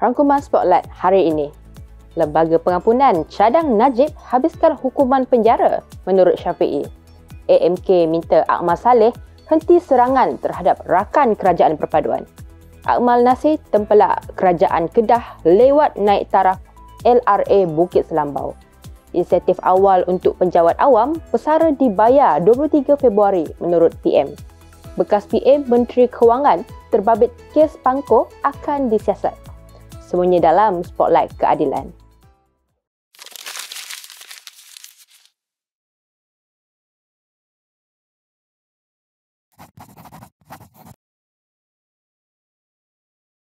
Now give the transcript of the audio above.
Rangkuman Spotlight hari ini. Lembaga Pengampunan Cadang Najib habiskan hukuman penjara menurut Syafi'i. AMK minta Akmal Saleh henti serangan terhadap rakan kerajaan perpaduan. Akmal Nasir tempelak kerajaan Kedah lewat naik taraf LRA Bukit Selambau. Insentif awal untuk penjawat awam pesara dibayar 23 Februari menurut PM. Bekas PM Menteri Kewangan terbabit kes pangko akan disiasat semuanya dalam Spotlight Keadilan.